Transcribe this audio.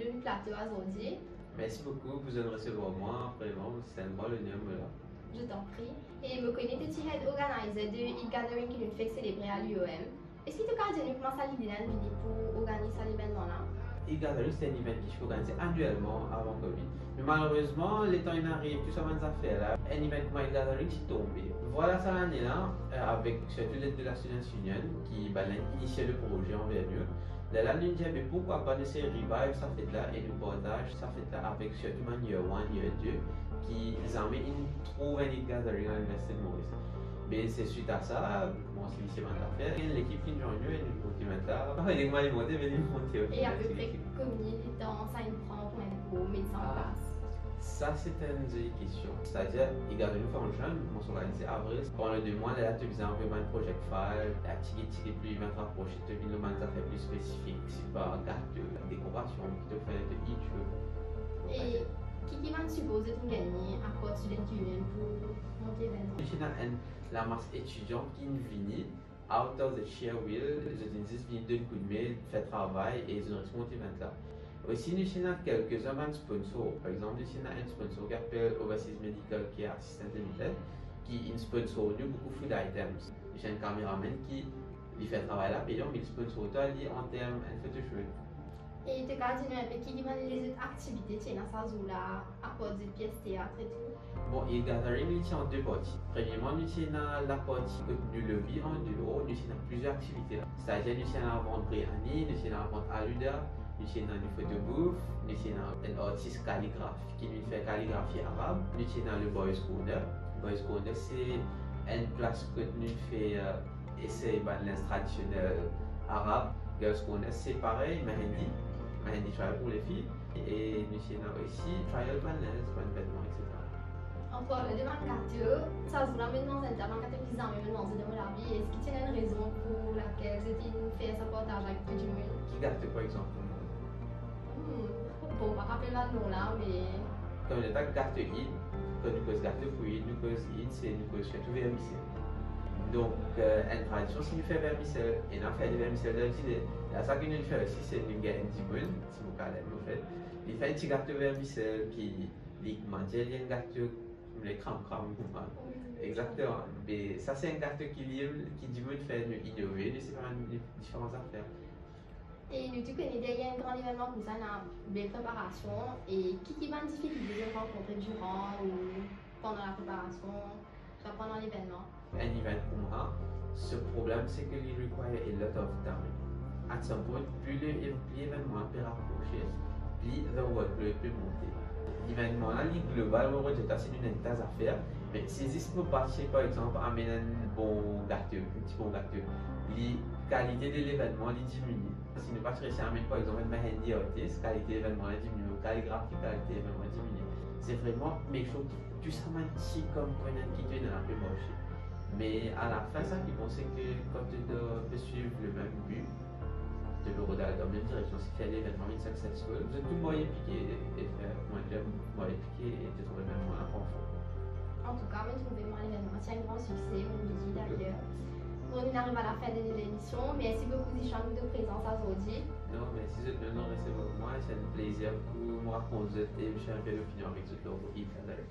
Vous plateau. Merci beaucoup pour nous recevoir moi, vraiment, c'est un bon honneur là. Je t'en prie. Et me connais tu head organizer de Eat Gathering qui nous fait célébrer à l'UOM. Est-ce que tu peux dire comment ça l'idée pour organiser cet événement-là Gathering, c'est un événement qui je organisé annuellement avant Covid. Mais malheureusement, les temps arrivent, tout ça, ces affaires-là, un événement Eat Gathering est tombé. Voilà ça l'année-là, euh, avec surtout l'aide de la Students Union qui a initié le projet en Envergure. Là, là, nous disons, mais pourquoi pas laisser revive ça fait là et nous partage ça fait là avec surtout mon year 1, year 2 qui ont une trouve une gathering à l'Université de Maurice. Mais c'est suite à ça, bon, c'est lycée et l'équipe qui nous nous et nous continue là. Pas les mois les monter, mais nous monter. Et à peu près combien de temps ça nous prend pour mettre ça en ah. place? Ça, c'est une question. C'est-à-dire, il y a une fonction, on s'organise avril. Pendant deux mois, là, tu faisais un peu un projet file, la tiré, tiré plus, même rapproché, tu vis le ça fait plus spécifique, si pas garde de décoration, qui te fait de hit. Et qui qui va supposer de gagner à l'es pour monter l'événement? C'est la masse étudiante qui vient out of the sheer will, vient d'un coup de mail, fait travail et ils ont monté là. Aussi, nous avons quelques-uns sponsors. Par exemple, nous avons un sponsor qui s'appelle Overseas Medical, qui est assistant limited, qui sponsor de beaucoup de items. Nous avons un caméraman qui fait travail là, payant, mais le sponsor en termes de photoshoot. Et tu dit un qui vont les activités tu dans sa zone là, à part des pièces théâtre et tout Bon, il gathering, il en deux parties. Premièrement, nous avons la partie du lobby en duo, nous avons plusieurs activités. C'est-à-dire, nous avons la vente Briani, nous avons la vente Aluda, nous sommes dans le photobooth, nous sommes un artiste calligraphe qui lui fait calligraphie arabe. Nous dans le Boys Corner. Boys Corner, c'est une place que nous faisons euh, essayer de l'ins traditionnel arabe. Girls Corner, c'est pareil, Mahindi. Mahindi trial pour les filles. Et nous sommes aussi trial balance, pour un vêtement, etc. Encore le devant quartier, ça se voit maintenant, c'est un quartier qui met maintenant, c'est de la vie. Est-ce qu'il y a une raison pour laquelle c'était fait ce portage avec le monde Qui garde par exemple bon, pas rappeler le nom là, mais. Comme l'état carte in, quand nous cause carte fruit, nous cause in, c'est nous cause tout vermicelle. Donc, euh, une tradition, c'est nous faire vermicelle, et nous fait des vermicelles de l'idée. Et ça que nous faisons aussi, c'est nous gagner un petit peu, si vous parlez, nous fait. Il fait un petit gâteau vermicelle qui, il mange un gâteau, les crams crams, Exactement. Mais ça, c'est un gâteau qui, qui dit, nous fait nous innover, nous faire différentes affaires. Et nous, tu connais derrière un grand événement comme ça, dans les préparations, et qui qui va difficulté de rencontrer durant ou pendant la préparation, soit pendant l'événement? Événement pour moi, ce problème, c'est que il require a lot of time. À some point, plus l'événement peut rapprocher, plus le workload peut monter. L'événement là, il global, on va c'est une tasse à faire, mais si je peux passer, par exemple, amener un bon gâteau, un petit bon gâteau, la qualité de l'événement diminue. Si nous réussir à mettre par exemple un Mahendi artiste, la qualité de l'événement diminue, la calligraphie, qualité de l'événement diminue. C'est vraiment mais il faut tout ça si comme un qui te dans la marché. Mais à la fin, ça qui pensait que quand tu peut suivre le même but, de l'euro dans la même direction, ce qui fait l'événement une successful, vous êtes tout moyen piqué et faire moins de moyen piqué et de trouver même moins confort. En tout cas, mais trouvé moi l'événement, c'est un grand succès, on me d'ailleurs. Bon, on arrive à la fin de l'émission. Merci beaucoup, Zichan, de présence à aujourd'hui. Non, merci de nous recevoir moi. C'est un plaisir pour moi qu'on vous êtes et je belle opinion avec vous, Yves Canal.